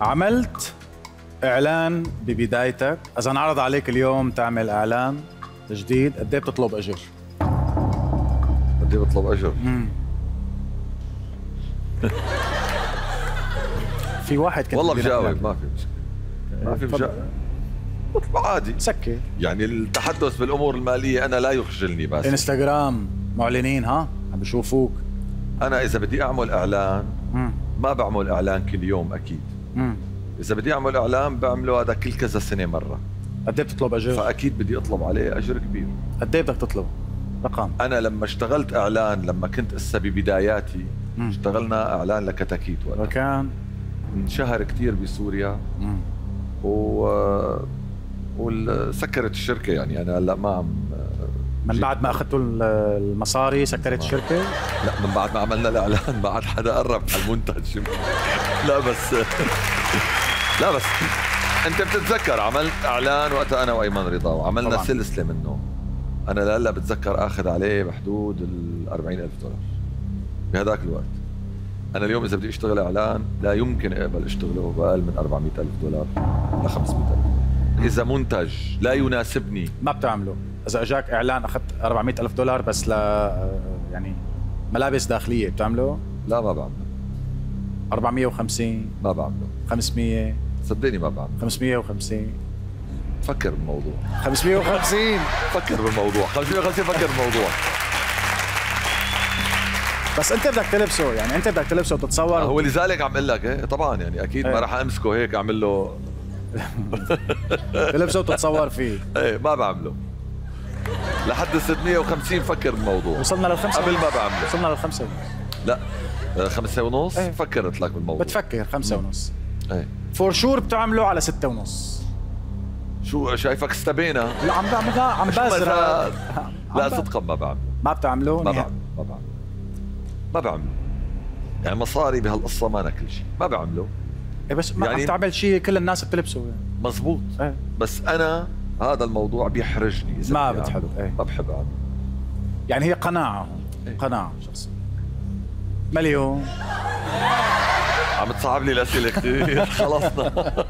عملت إعلان ببدايتك. إذا انعرض عليك اليوم تعمل إعلان جديد قد إيه بتطلب أجر؟ بدي بطلب أجر؟ في واحد كان والله بجاوب ما في مشكلة. ما في. بجاوب بطلب عادي. سكر. يعني التحدث بالأمور المالية أنا لا يخجلني بس. إنستغرام معلنين ها؟ عم بيشوفوك أنا إذا بدي أعمل إعلان. ما بعمل إعلان كل يوم أكيد. مم. إذا بدي أعمل إعلان بعمله هذا كل كذا سنة مرة قد إيه بتطلب أجر؟ فأكيد بدي أطلب عليه أجر كبير قد إيه بدك تطلب؟ رقم أنا لما اشتغلت إعلان لما كنت هسه ببداياتي مم. اشتغلنا إعلان لكتاكيت وقتها وكان انشهر كثير بسوريا مم. و وسكرت الشركة يعني أنا هلأ ما عم من بعد ما أخذتوا ال- المصاري سكرت الشركة؟ لا من بعد ما عملنا الاعلان بعد حدا قرب على المنتج. لا بس لا بس أنت بتتذكر عملت إعلان وقتها أنا وأيمن رضا وعملنا طبعاً. طبعا. سلسلة منه. أنا لهلا بتذكر آخذ عليه بحدود ال 40000 دولار. بهذاك الوقت. أنا اليوم إذا بدي أشتغل إعلان لا يمكن أقبل أشتغله بأقل من 400000 دولار ل 500000 إذا منتج لا يناسبني. ما بتعمله. إذا إجاك إعلان أخذت 400 ألف دولار بس ل يعني ملابس داخلية بتعمله؟ لا ما بعمله. 450 ما بعمله. 500 صدقني ما بعمله. 550 فكر بالموضوع. 550 فكر بالموضوع. 550 فكر بالموضوع. بس أنت بدك تلبسه يعني أنت بدك تلبسه وتتصور. هو لذلك عم أقول لك إيه؟ طبعا يعني أكيد إيه. ما راح أمسكه هيك أعمل له تلبسه وتتصور فيه. إيه ما بعمله. لحد 650 فكر بالموضوع وصلنا للخمسه قبل ما بعمله وصلنا للخمسه لا آه، خمسة ونص إيه. فكرت لك بالموضوع. بتفكر خمسة ونص. إيه. فور شور بتعمله على ستة ونص. شو شايفك استبينا؟ لا عم بعمل عم؟ عم لا صدقا ما بعمله ما بتعمله؟ ما. بعمله ما بعمله ما بعمله يعني مصاري بهالقصة ما كل شيء. ما بعمله. إيه بس ما يعني- عم تعمل شيء كل الناس بتلبسه. يعني. مزبوط. إيه. بس أنا هذا الموضوع بيحرجني إذا ما بدي بتحب، أعمله. إيه. ما بحب أعمله يعني هي قناعة إيه. قناعة شخصية مليون عم تصعب لي الأسئلة كثير خلصنا